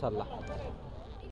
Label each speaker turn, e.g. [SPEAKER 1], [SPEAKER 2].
[SPEAKER 1] صلح